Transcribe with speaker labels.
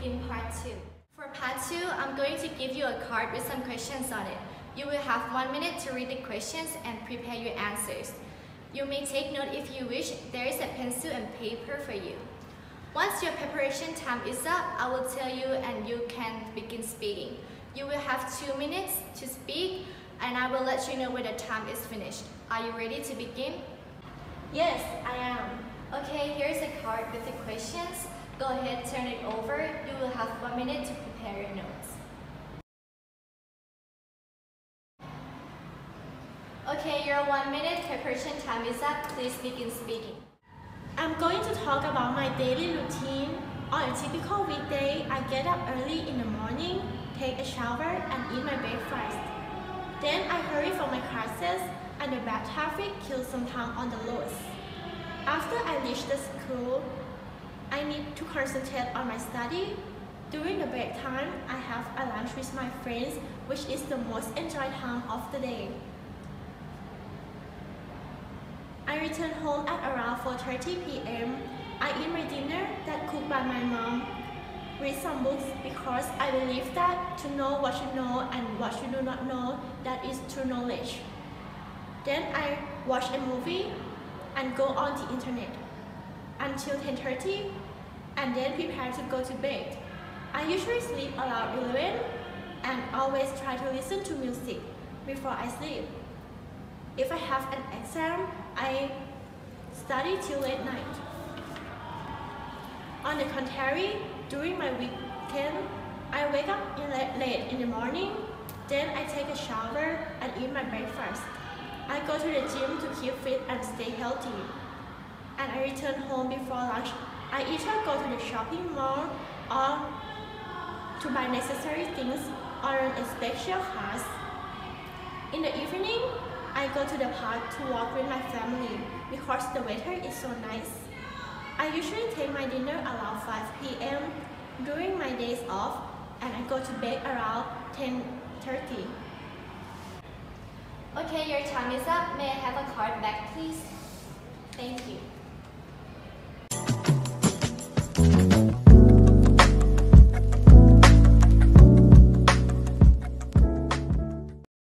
Speaker 1: begin part 2. For part 2, I'm going to give you a card with some questions on it. You will have one minute to read the questions and prepare your answers. You may take note if you wish, there is a pencil and paper for you. Once your preparation time is up, I will tell you and you can begin speaking. You will have two minutes to speak and I will let you know when the time is finished. Are you ready to begin?
Speaker 2: Yes, I am.
Speaker 1: Okay, here's a card with the questions. Go ahead, turn it over. You will have one minute to prepare your notes. Okay, your one minute preparation time is up. Please begin speaking.
Speaker 2: I'm going to talk about my daily routine. On a typical weekday, I get up early in the morning, take a shower, and eat my breakfast. Then I hurry for my classes, and the bad traffic kills some time on the roads. After I reach the school, I need to concentrate on my study. During the break time, I have a lunch with my friends, which is the most enjoyed time of the day. I return home at around 4.30 p.m. I eat my dinner that cooked by my mom. Read some books because I believe that to know what you know and what you do not know, that is true knowledge. Then I watch a movie and go on the internet until 10.30 and then prepare to go to bed. I usually sleep around 11 and always try to listen to music before I sleep. If I have an exam, I study till late night. On the contrary, during my weekend, I wake up in late, late in the morning, then I take a shower and eat my breakfast. I go to the gym to keep fit and stay healthy. And I return home before lunch. I either go to the shopping mall or to buy necessary things or a special class. In the evening, I go to the park to walk with my family because the weather is so nice. I usually take my dinner around 5 p.m. during my days off and I go to bed around 10.30.
Speaker 1: Okay, your time is up. May I have a card back, please?